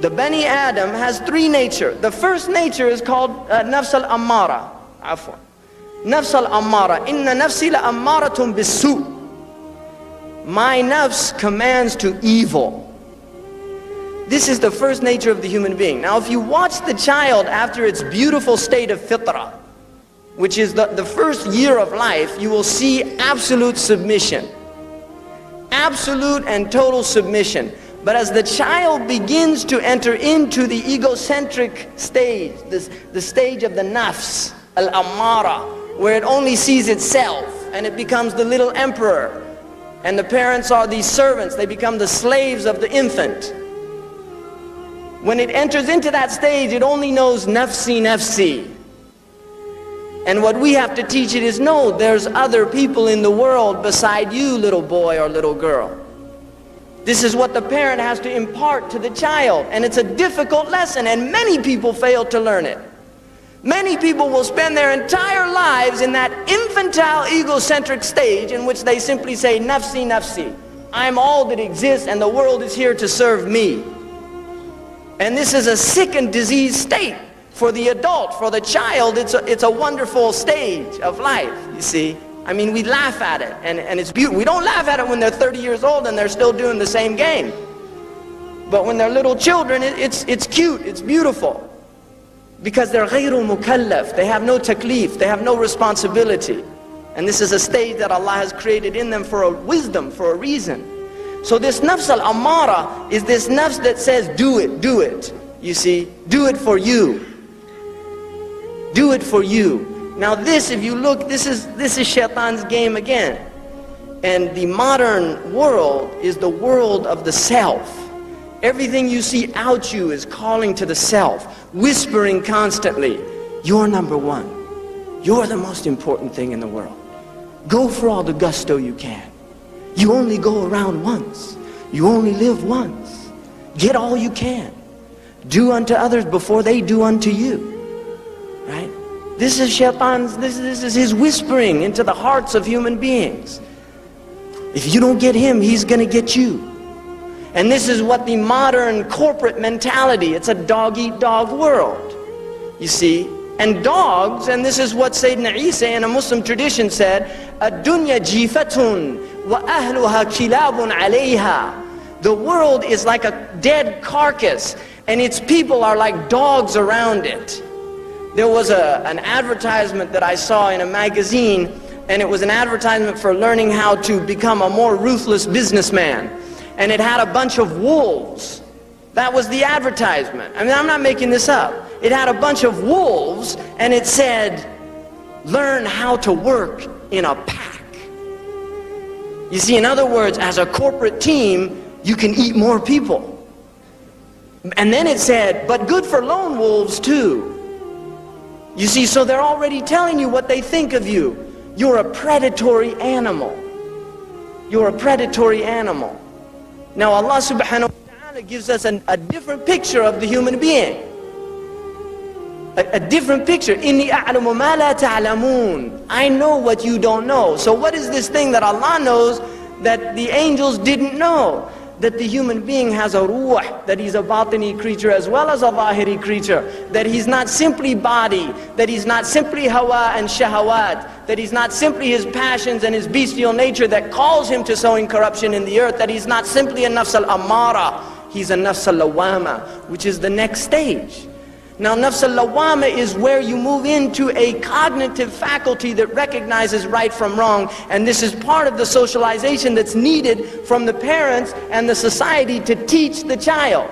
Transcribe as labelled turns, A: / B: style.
A: The Bani Adam has three nature. The first nature is called uh, Nafs al-Ammara. Afwan. Nafs al-Ammara. Inna nafsi la-ammaratum bisu. My nafs commands to evil. This is the first nature of the human being. Now if you watch the child after its beautiful state of fitrah, which is the, the first year of life, you will see absolute submission. Absolute and total submission. But as the child begins to enter into the egocentric stage, this, the stage of the nafs, al-amara, where it only sees itself and it becomes the little emperor. And the parents are these servants, they become the slaves of the infant. When it enters into that stage, it only knows nafsi, nafsi. And what we have to teach it is no, there's other people in the world beside you, little boy or little girl. This is what the parent has to impart to the child. And it's a difficult lesson, and many people fail to learn it. Many people will spend their entire lives in that infantile egocentric stage in which they simply say, nafsi, nafsi. I'm all that exists and the world is here to serve me. And this is a sick and diseased state. For the adult, for the child, it's a, it's a wonderful stage of life, you see. I mean, we laugh at it, and, and it's beautiful. We don't laugh at it when they're 30 years old and they're still doing the same game. But when they're little children, it, it's, it's cute, it's beautiful. Because they're غير mukallaf, they have no taklif, they have no responsibility. And this is a stage that Allah has created in them for a wisdom, for a reason. So this nafs al-ammara is this nafs that says, do it, do it. You see, do it for you do it for you. Now this, if you look, this is, this is shaitan's game again. And the modern world is the world of the self. Everything you see out you is calling to the self, whispering constantly, you're number one. You're the most important thing in the world. Go for all the gusto you can. You only go around once. You only live once. Get all you can. Do unto others before they do unto you. This is shaitan's, this, this is his whispering into the hearts of human beings. If you don't get him, he's going to get you. And this is what the modern corporate mentality, it's a dog-eat-dog world, you see. And dogs, and this is what Sayyidina Isa in a Muslim tradition said, "Adunya jifatun wa ahluha kilabun alayha. The world is like a dead carcass, and its people are like dogs around it. There was a, an advertisement that I saw in a magazine, and it was an advertisement for learning how to become a more ruthless businessman. And it had a bunch of wolves. That was the advertisement. I mean, I'm not making this up. It had a bunch of wolves, and it said, learn how to work in a pack. You see, in other words, as a corporate team, you can eat more people. And then it said, but good for lone wolves too. You see, so they're already telling you what they think of you. You're a predatory animal. You're a predatory animal. Now Allah subhanahu wa ta'ala gives us an, a different picture of the human being. A, a different picture. Inni a'lamu ma la ta'lamun. I know what you don't know. So what is this thing that Allah knows that the angels didn't know? That the human being has a ruh, that he's a batini creature as well as a zahiri creature, that he's not simply body, that he's not simply hawa and shahawat, that he's not simply his passions and his bestial nature that calls him to sowing corruption in the earth, that he's not simply a nafs al-ammara, he's a nafs al-lawama, which is the next stage. Now, nafs al-lawama is where you move into a cognitive faculty that recognizes right from wrong. And this is part of the socialization that's needed from the parents and the society to teach the child.